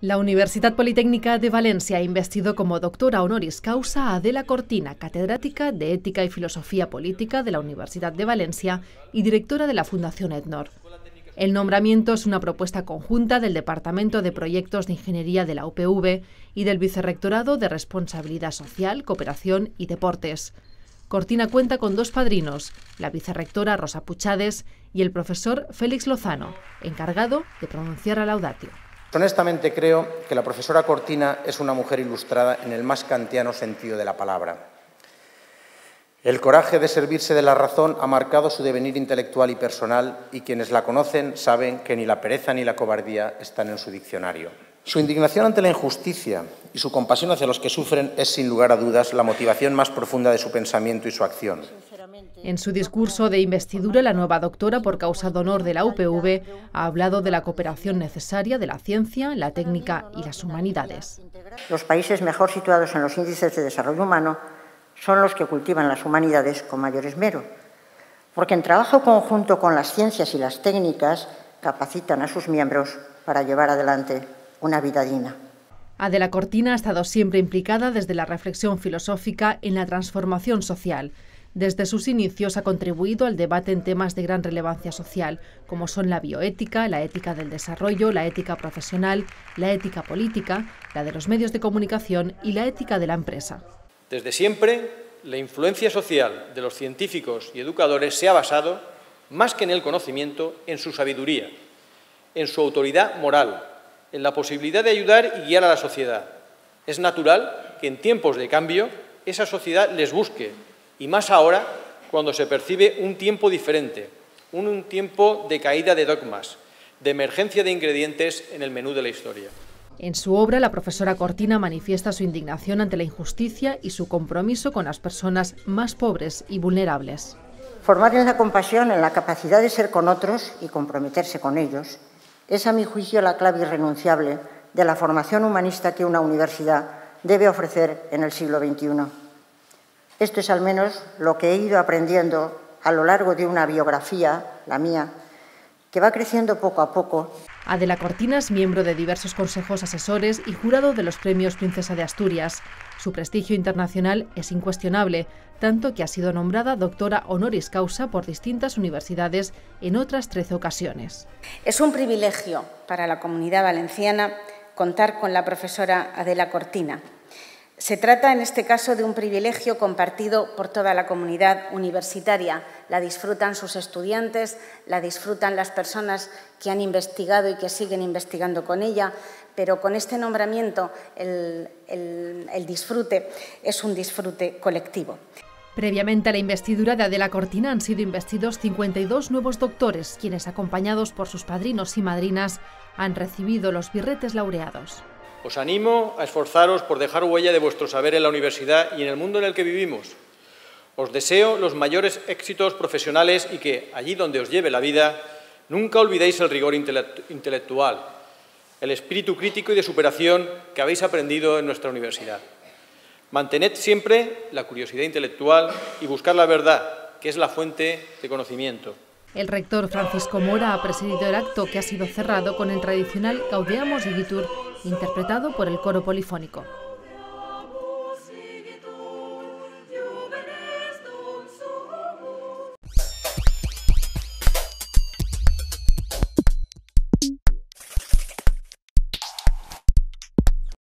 La Universidad Politécnica de Valencia ha investido como doctora honoris causa a Adela Cortina, catedrática de Ética y Filosofía Política de la Universidad de Valencia y directora de la Fundación EDNOR. El nombramiento es una propuesta conjunta del Departamento de Proyectos de Ingeniería de la UPV y del Vicerrectorado de Responsabilidad Social, Cooperación y Deportes. Cortina cuenta con dos padrinos, la vicerrectora Rosa Puchades y el profesor Félix Lozano, encargado de pronunciar la laudatio. Honestamente creo que la profesora Cortina es una mujer ilustrada en el más kantiano sentido de la palabra. El coraje de servirse de la razón ha marcado su devenir intelectual y personal y quienes la conocen saben que ni la pereza ni la cobardía están en su diccionario. Su indignación ante la injusticia y su compasión hacia los que sufren es, sin lugar a dudas, la motivación más profunda de su pensamiento y su acción. En su discurso de investidura, la nueva doctora por causa de honor de la UPV ha hablado de la cooperación necesaria de la ciencia, la técnica y las humanidades. Los países mejor situados en los índices de desarrollo humano son los que cultivan las humanidades con mayor esmero, porque en trabajo conjunto con las ciencias y las técnicas capacitan a sus miembros para llevar adelante una vida digna. Adela Cortina ha estado siempre implicada desde la reflexión filosófica en la transformación social. Desde sus inicios ha contribuido al debate en temas de gran relevancia social, como son la bioética, la ética del desarrollo, la ética profesional, la ética política, la de los medios de comunicación y la ética de la empresa. Desde siempre, la influencia social de los científicos y educadores se ha basado, más que en el conocimiento, en su sabiduría, en su autoridad moral, en la posibilidad de ayudar y guiar a la sociedad. Es natural que en tiempos de cambio esa sociedad les busque, y más ahora cuando se percibe un tiempo diferente, un tiempo de caída de dogmas, de emergencia de ingredientes en el menú de la historia. En su obra, la profesora Cortina manifiesta su indignación ante la injusticia y su compromiso con las personas más pobres y vulnerables. Formar en la compasión, en la capacidad de ser con otros y comprometerse con ellos, es a mi juicio la clave irrenunciable de la formación humanista que una universidad debe ofrecer en el siglo XXI. Esto es al menos lo que he ido aprendiendo a lo largo de una biografía, la mía, que va creciendo poco a poco. Adela Cortina es miembro de diversos consejos asesores y jurado de los premios Princesa de Asturias. Su prestigio internacional es incuestionable, tanto que ha sido nombrada doctora honoris causa por distintas universidades en otras 13 ocasiones. Es un privilegio para la comunidad valenciana contar con la profesora Adela Cortina, se trata en este caso de un privilegio compartido por toda la comunidad universitaria. La disfrutan sus estudiantes, la disfrutan las personas que han investigado y que siguen investigando con ella, pero con este nombramiento el, disfrute es un disfrute colectivo. Previamente a la investidura de Adela Cortina han sido investidos 52 nuevos doctores, quienes, acompañados por sus padrinos y madrinas, han recibido los birretes laureados. Os animo a esforzaros por dejar huella de vuestro saber en la universidad y en el mundo en el que vivimos. Os deseo los mayores éxitos profesionales y que, allí donde os lleve la vida, nunca olvidéis el rigor intelectual, el espíritu crítico y de superación que habéis aprendido en nuestra universidad. Mantened siempre la curiosidad intelectual y buscar la verdad, que es la fuente de conocimiento. El rector Francisco Mora ha presidido el acto que ha sido cerrado con el tradicional Gaudeamos Igitur interpretado por el coro polifónico.